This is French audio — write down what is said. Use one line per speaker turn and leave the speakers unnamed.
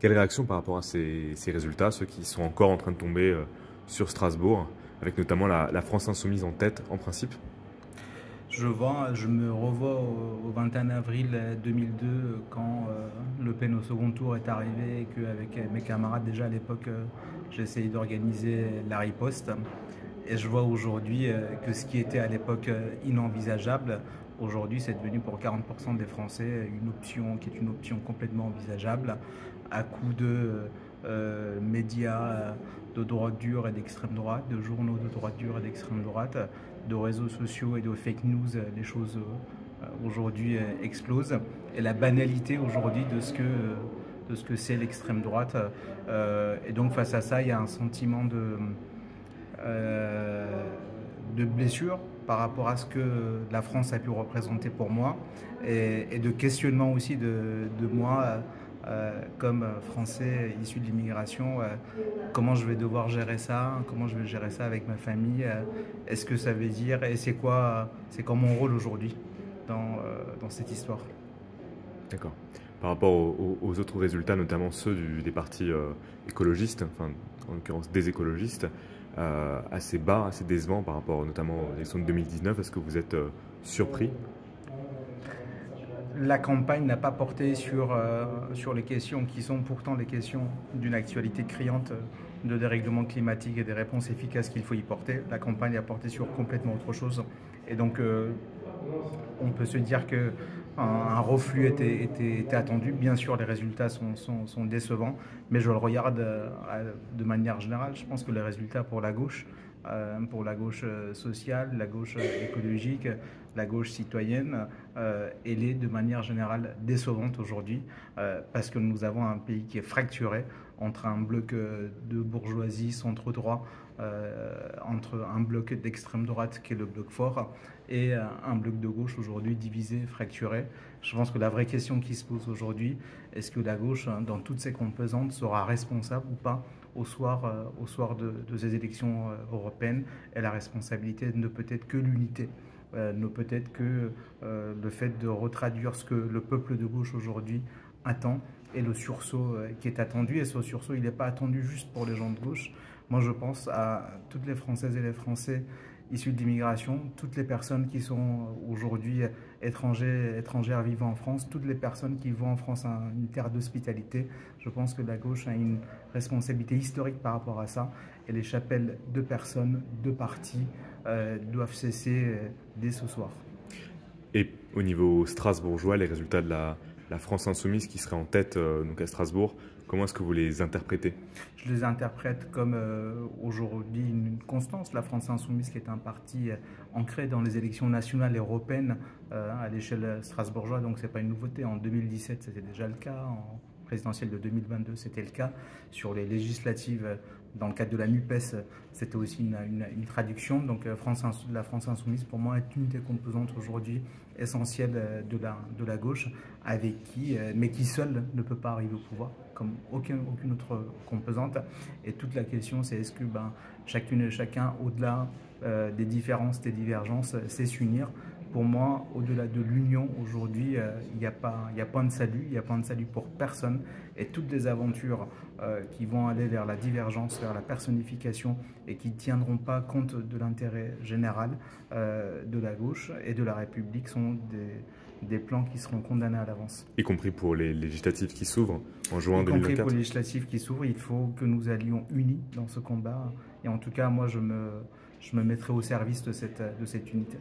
Quelle réaction par rapport à ces, résultats, ceux qui sont encore en train de tomber sur Strasbourg, avec notamment la France insoumise en tête en principe?
Je vois, je me revois au, 21 avril 2002 quand euh, Le Pen au second tour est arrivé et qu'avec mes camarades déjà à l'époque euh, j'ai essayé d'organiser la riposte. Et je vois aujourd'hui euh, que ce qui était à l'époque inenvisageable, aujourd'hui c'est devenu pour 40% des Français une option qui est une option complètement envisageable à coup de médias de droite dure et d'extrême droite, de journaux de droite dure et d'extrême droite, de réseaux sociaux et de fake news, euh, les choses euh, aujourd'hui euh, explosent. Et la banalité aujourd'hui de ce que de ce que c'est l'extrême droite. et donc face à ça, il y a un sentiment de, de blessure par rapport à ce que la France a pu représenter pour moi et, de questionnement aussi de, de moi euh, comme Français issu de l'immigration, euh, comment je vais devoir gérer ça, comment je vais gérer ça avec ma famille, euh, est-ce que ça veut dire, et c'est quoi, c'est quoi mon rôle aujourd'hui dans, dans cette histoire?
D'accord. Par rapport aux, autres résultats, notamment ceux des partis écologistes, enfin en l'occurrence des écologistes, assez bas, assez décevants par rapport notamment aux élections de 2019, est-ce que vous êtes surpris?
La campagne n'a pas porté sur, euh, sur les questions qui sont pourtant les questions d'une actualité criante de dérèglement climatique et des réponses efficaces qu'il faut y porter. La campagne a porté sur complètement autre chose. Et donc, euh, on peut se dire que un, reflux était, attendu. Bien sûr, les résultats sont, décevants, mais je le regarde euh, de manière générale. Je pense que les résultats pour la gauche euh, pour la gauche euh, sociale, la gauche euh, écologique, la gauche citoyenne, elle est de manière générale décevante aujourd'hui parce que nous avons un pays qui est fracturé entre un bloc de bourgeoisie centre-droit, entre un bloc d'extrême droite qui est le bloc fort et un bloc de gauche aujourd'hui divisé, fracturé. Je pense que la vraie question qui se pose aujourd'hui, est-ce que la gauche, hein, dans toutes ses composantes, sera responsable ou pas au soir, euh, au soir de, ces élections euh, européennes et la responsabilité ne peut être que l'unité. Euh, ne peut être que le fait de retraduire ce que le peuple de gauche aujourd'hui attend et le sursaut qui est attendu. Et ce sursaut, il n'est pas attendu juste pour les gens de gauche. Moi, je pense à toutes les Françaises et les Français issus de l'immigration, toutes les personnes qui sont aujourd'hui étrangères vivant en France, toutes les personnes qui vont en France une terre d'hospitalité. Je pense que la gauche a une responsabilité historique par rapport à ça. Et les chapelles de personnes, de partis euh, doivent cesser euh, dès ce soir.
Et au niveau strasbourgeois, les résultats de la, la France insoumise qui serait en tête euh, donc à Strasbourg, comment est-ce que vous les interprétez?
Je les interprète comme euh, aujourd'hui une constance. La France insoumise qui est un parti euh, ancré dans les élections nationales et européennes à l'échelle strasbourgeoise, donc ce n'est pas une nouveauté. En 2017, c'était déjà le cas. Présidentielle de 2022, c'était le cas. Sur les législatives, dans le cadre de la NUPES, c'était aussi une, traduction. Donc France, la France insoumise, pour moi, est une des composantes aujourd'hui essentielles de la, gauche, avec qui, mais qui seule ne peut pas arriver au pouvoir comme aucune, autre composante. Et toute la question, c'est est-ce que ben, chacune et chacun, au-delà euh, des différences, des divergences, sait s'unir pour moi, au-delà de l'union, aujourd'hui, euh, il n'y a, pas, a pas de salut, il n'y a pas de salut pour personne. Et toutes les aventures euh, qui vont aller vers la divergence, vers la personnification et qui ne tiendront pas compte de l'intérêt général de la gauche et de la République sont des, des plans qui seront condamnés à l'avance.
Y compris pour les législatives qui s'ouvrent en juin 2024 Y compris
pour les législatives qui s'ouvrent, il faut que nous allions unis dans ce combat. Et en tout cas, moi, je me, je me mettrai au service de cette, de cette unité.